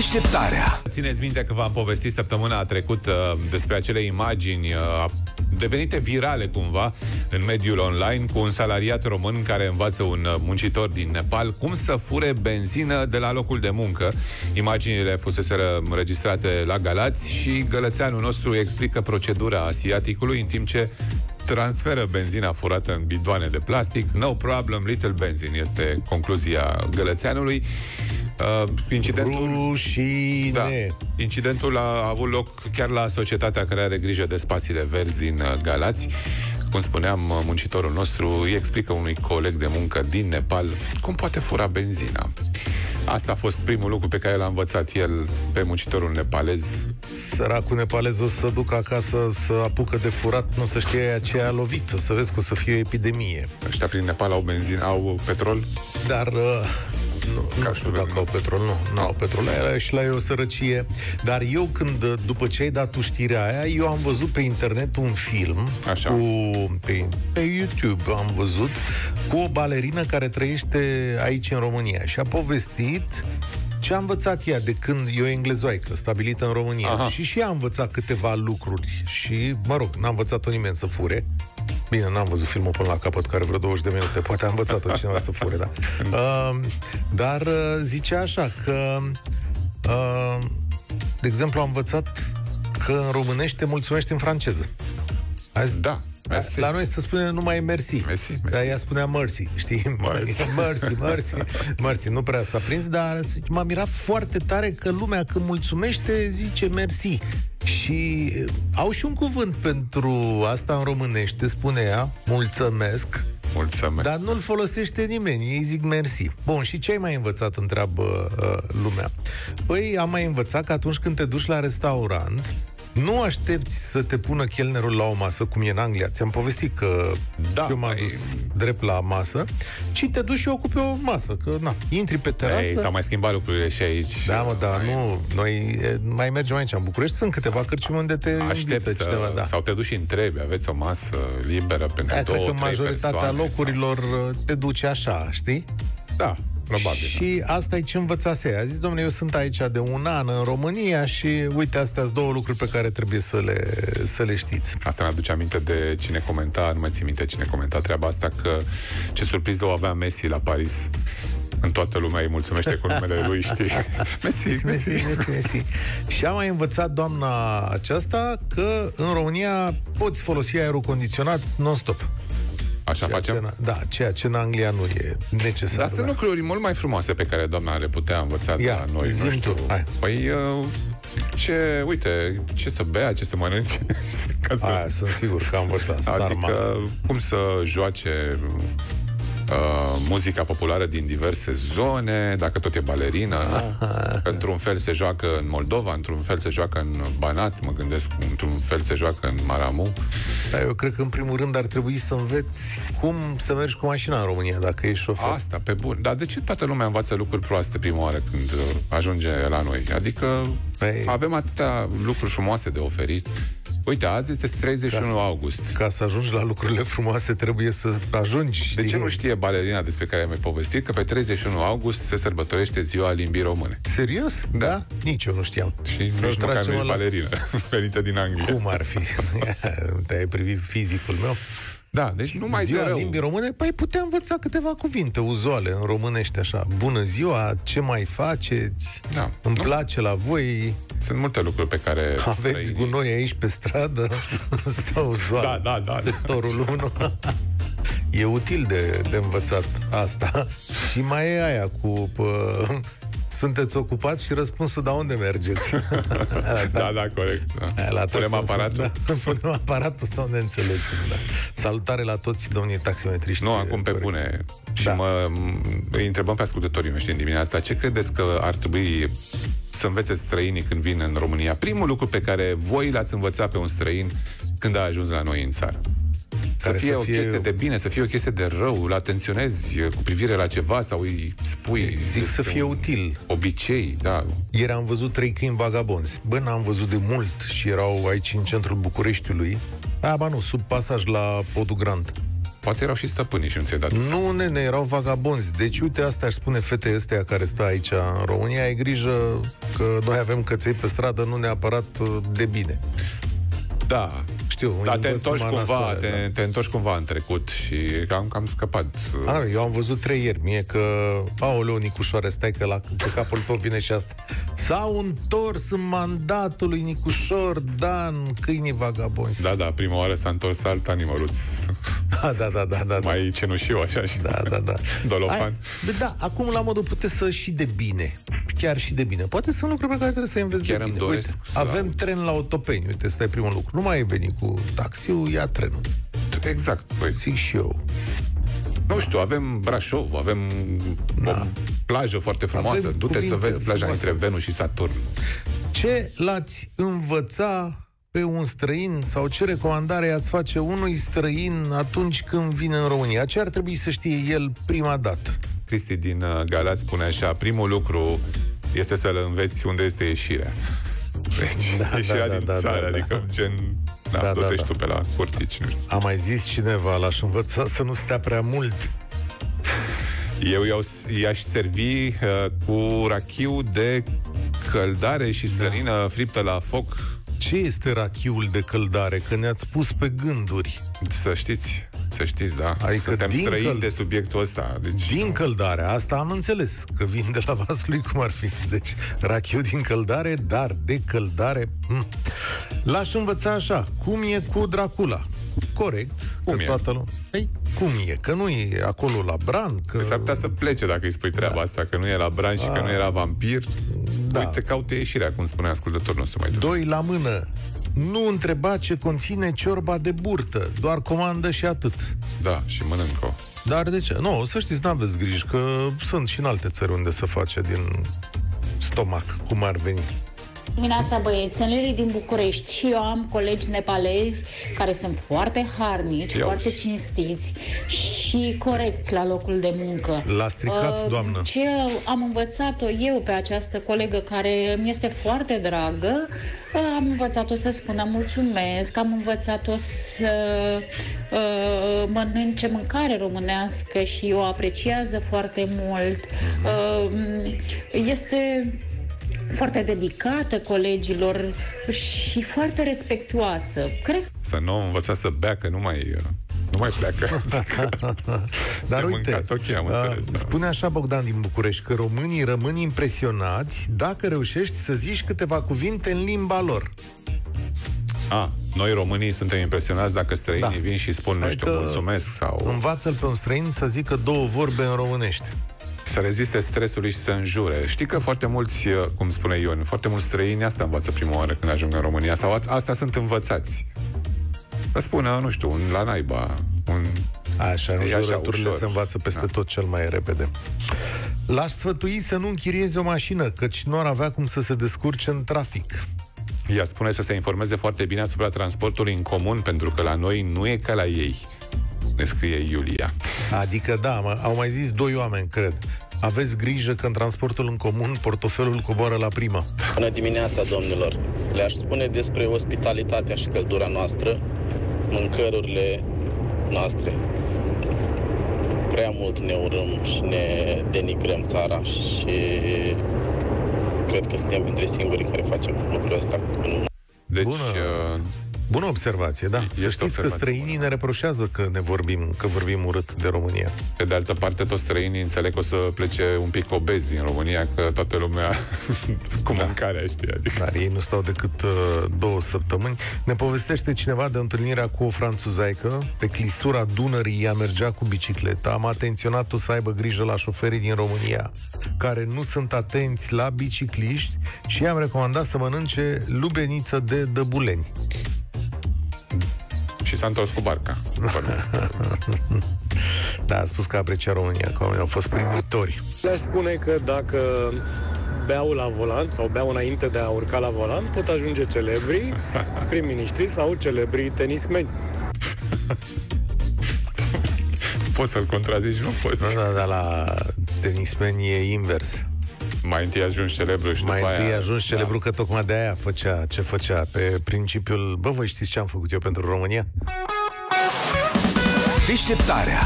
Deșteptarea Țineți minte că v-am povestit săptămâna trecută despre acele imagini uh, devenite virale cumva în mediul online cu un salariat român care învață un uh, muncitor din Nepal cum să fure benzină de la locul de muncă. Imaginile fusese înregistrate la Galați și gălățeanul nostru explică procedura asiaticului în timp ce transferă benzina furată în bidoane de plastic. No problem, little benzin este concluzia gălățeanului. Uh, incidentul, Rușine. da, incidentul a avut loc chiar la societatea care are grijă de spațiile verzi din uh, Galați. Cum spuneam, uh, muncitorul nostru îi explică unui coleg de muncă din Nepal cum poate fura benzina. Asta a fost primul lucru pe care l-a învățat el pe muncitorul nepalez. Săracul nepalez o să ducă acasă să apucă de furat, nu o să știe ce a lovit, o să vezi că o să fie o epidemie. Ăștia prin Nepal au benzină, au petrol. Dar uh, nu, nu știu dacă au petrol, nu, nu au petrol, era și la ei o sărăcie. Dar eu când, uh, după ce ai dat tu știrea aia, eu am văzut pe internet un film Așa. cu, pe, pe YouTube am văzut cu o balerină care trăiește aici în România și a povestit ce a învățat ea de când e o englezoaică stabilită în România. Aha. Și și ea a învățat câteva lucruri și, mă rog, n-a învățat-o nimeni să fure. Bine, n-am văzut filmul până la capăt, care vreo 20 de minute. Poate a învățat-o cineva să fure, da. Uh, dar uh, zicea așa că, uh, de exemplu, a învățat că în românește mulțumește în franceză. Azi, Da, mersi. La noi se spune numai mersi. Mersi, mersi. Dar ea spunea mersi, știi? Mersi. mersi, mersi, mersi. Nu prea s-a prins, dar m-a mirat foarte tare că lumea când mulțumește zice mersi. Și uh, au și un cuvânt pentru asta în românește, spune ea, mulțumesc, Mulțumesc. dar nu-l folosește nimeni, ei zic mersi. Bun, și ce ai mai învățat, întreabă uh, lumea? Păi, am mai învățat că atunci când te duci la restaurant, nu aștepți să te pună chelnerul la o masă, cum e în Anglia. Ți-am povestit că Da, și eu m-am mai- dus drept la masă, ci te duci și ocupi o masă, că na, intri pe terasă. Ei, s-au mai schimbat lucrurile și aici. Da, mă, dar Mai- nu, noi e, mai mergem aici în București, sunt câteva cărciumi unde te Aștept invită să, cineva, da. sau te duci și întrebi, aveți o masă liberă pentru Da, două, cred că trei majoritatea persoane, locurilor uh, te duce așa, știi? Sau... Da, probabil. Și asta e ce învățase ea. A zis, domnule, eu sunt aici de un an în România și uite, astea sunt două lucruri pe care trebuie să le, să le știți. Asta mi-aduce aminte de cine comenta, nu mai țin minte cine comenta treaba asta, că ce surpriză o avea Messi la Paris. În toată lumea îi mulțumește cu numele lui, știi? Messi, Messi, Messi. Messi, Messi. Și a mai învățat doamna aceasta că în România poți folosi aerul condiționat non-stop. Așa Ceea ce facem? în- Da, ceea ce în Anglia nu e necesar. Dar sunt da. lucruri mult mai frumoase pe care doamna le putea învăța de Ia, la noi. zi-mi nu știu. tu, hai. Păi, uh, ce, uite, ce să bea, ce să mănânce, știi, ca să... Aia, sunt sigur că am învățat. Sarma. Adică cum să joace uh, muzica populară din diverse zone, dacă tot e balerină, nu? Că într-un fel se joacă în Moldova, într-un fel se joacă în Banat, mă gândesc, într-un fel se joacă în Maramu. Dar eu cred că, în primul rând, ar trebui să înveți cum să mergi cu mașina în România, dacă ești șofer. Asta, pe bun. Dar de ce toată lumea învață lucruri proaste prima oară când uh, ajunge la noi? Adică Păi- avem atâtea lucruri frumoase de oferit. Uite, azi este 31 Ca să- august. Ca să ajungi la lucrurile frumoase, trebuie să ajungi. De știi? ce nu știe balerina despre care mi-ai povestit că pe 31 august se sărbătorește ziua limbii române? Serios? Da? Nici eu nu știam. Și nici măcar tragem nu ești la- balerină, venită din Anglia. Cum ar fi? Te-ai privit fizicul meu? Da, deci nu mai ziua de rău. limbii române? Păi putea învăța câteva cuvinte uzuale în românește așa. Bună ziua, ce mai faceți? Da. Îmi Nu? place la voi? Sunt multe lucruri pe care... Aveți străinii- gunoi aici pe stradă? Stau zoare. Da, da, da. Sectorul 1. E util de, de învățat asta. Și mai e aia cu... Pă, sunteți ocupați și răspunsul, da unde mergeți? Da, da, corect. Da. Aia la Punem taxi- aparatul? Da, punem aparatul sau ne înțelegem. Da. Salutare la toți domnii taximetriști. Nu, acum pe corect. bune. Și Da. mă, m- îi întrebăm pe ascultătorii noștri în dimineața ce credeți că ar trebui să învețe străinii când vin în România? Primul lucru pe care voi l-ați învățat pe un străin când a ajuns la noi în țară. Să Care fie, să o fie- chestie de bine, să fie o chestie de rău, îl atenționezi cu privire la ceva sau îi spui... Zic să fie un util. Obicei, da. Ieri am văzut trei câini vagabonzi. Bă, n-am văzut de mult și erau aici în centrul Bucureștiului. A, ba nu, sub pasaj la Podul Grand. Poate erau și stăpânii și nu ți-ai dat Nu, nene, erau vagabonzi. Deci, uite, asta aș spune fetei astea care stă aici în România, ai grijă că noi avem căței pe stradă, nu neapărat uh, de bine. Da, știu. Dar te întorci, cumva, nasoare, te, da. te întorci cumva în trecut și am cam scăpat. A, eu am văzut trei ieri, mie că, aoleu, Nicușoare, stai că la pe capul tău vine și asta. S-au întors în mandatul lui Nicușor Dan, câinii vagabonzi. Da, da, prima oară s-a întors alt animăluț. Da, da, da, da, da. Mai cenușiu, așa și Da, da, da. Dolofan. Ai, da, da, acum la modul puteți să și de bine. Chiar și de bine. Poate sunt lucruri pe care trebuie să înveți Chiar de bine. Doresc Uite, avem aud. tren la Otopeni. Uite, stai primul lucru. Nu mai ai venit cu taxiul, ia trenul. Exact. Păi. Zic și eu. Nu știu, avem Brașov, avem da. o plajă foarte frumoasă. Avem Du-te să vezi plaja frumoasă. între Venus și Saturn. Ce l-ați învăța pe un străin sau ce recomandare ați face unui străin atunci când vine în România? Ce ar trebui să știe el prima dată? Cristi din uh, Galați spune așa, primul lucru este să-l înveți unde este ieșirea. Deci, da, ieșirea da, din da, țară, da, da. adică gen da, da, da, da. tu pe la curtici. Nu știu. A mai zis cineva, l-aș învăța să nu stea prea mult. Eu i-au, i-aș servi uh, cu rachiu de căldare și slănină da. friptă la foc. Ce este rachiul de căldare? Că ne-ați pus pe gânduri. Să știți, să știți, da. Adică Suntem din străini căl... de subiectul ăsta. Deci... Din căldare, asta am înțeles, că vin de la vasului cum ar fi. Deci, rachiu din căldare, dar de căldare... Hm. L-aș învăța așa, cum e cu Dracula. Corect. Cum e? Toată lumea. Păi, cum e? Că nu e acolo la Bran? Că... S-ar putea să plece dacă îi spui treaba da. asta, că nu e la Bran și A. că nu era vampir. Da. Uite, caute ieșirea, cum spunea ascultătorul nostru mai devreme. Doi la mână. Nu întreba ce conține ciorba de burtă, doar comandă și atât. Da, și mănâncă Dar de ce? Nu, să știți, n-aveți griji, că sunt și în alte țări unde se face din stomac, cum ar veni. Dimineața băieți, sunt Lili din București și eu am colegi nepalezi care sunt foarte harnici, Iau. foarte cinstiți și corecți la locul de muncă. L-a stricat, uh, doamnă. Ce am învățat-o eu pe această colegă care mi este foarte dragă, uh, am învățat-o să spună mulțumesc, am învățat-o să uh, mănânce mâncare românească și o apreciază foarte mult. Mhm. Uh, este foarte dedicată colegilor și foarte respectuoasă. Cred... Să nu învăța să bea, că nu mai, nu mai pleacă. Dar uite, mâncat, okay, am înțeles, uh, da. spune așa Bogdan din București, că românii rămân impresionați dacă reușești să zici câteva cuvinte în limba lor. A, noi românii suntem impresionați dacă străinii da. vin și spun, nu știu, mulțumesc sau... Învață-l pe un străin să zică două vorbe în românește să reziste stresului și să înjure. Știi că foarte mulți, uh, cum spune Ion, foarte mulți străini asta învață prima oară când ajung în România sau asta sunt învățați. Să spună, nu știu, un la naiba, un... Așa, înjurăturile se învață peste da. tot cel mai repede. L-aș sfătui să nu închirieze o mașină, căci nu ar avea cum să se descurce în trafic. Ea spune să se informeze foarte bine asupra transportului în comun, pentru că la noi nu e ca la ei ne scrie Iulia. Adică, da, au mai zis doi oameni, cred. Aveți grijă că în transportul în comun portofelul coboară la prima. Bună dimineața, domnilor! Le-aș spune despre ospitalitatea și căldura noastră, mâncărurile noastre. Prea mult ne urâm și ne denigrăm țara și cred că suntem dintre singurii care facem lucrul ăsta. Deci, Bună. Uh, Bună observație, da. Este Să știți observație că străinii bună. ne reproșează că ne vorbim, că vorbim urât de România. Pe de altă parte, toți străinii înțeleg că o să plece un pic obezi din România, că toată lumea cu da. mâncarea, știi? Adică... Dar ei nu stau decât uh, două săptămâni. Ne povestește cineva de întâlnirea cu o franțuzaică. Pe clisura Dunării ea mergea cu bicicleta. Am atenționat-o să aibă grijă la șoferii din România care nu sunt atenți la bicicliști și i-am recomandat să mănânce lubeniță de dăbuleni și s-a întors cu barca. da, a spus că aprecia România, că au fost primitori. Le-aș spune că dacă beau la volan sau beau înainte de a urca la volan, pot ajunge celebri prim-ministri sau celebri tenismeni. poți să-l contrazici, nu poți. Da, da, da, la tenismeni e invers. Mai întâi ajungi celebru și Mai după întâi aia... ajungi celebru, da. că tocmai de aia făcea ce făcea, pe principiul, bă, voi știți ce am făcut eu pentru România? Deșteptarea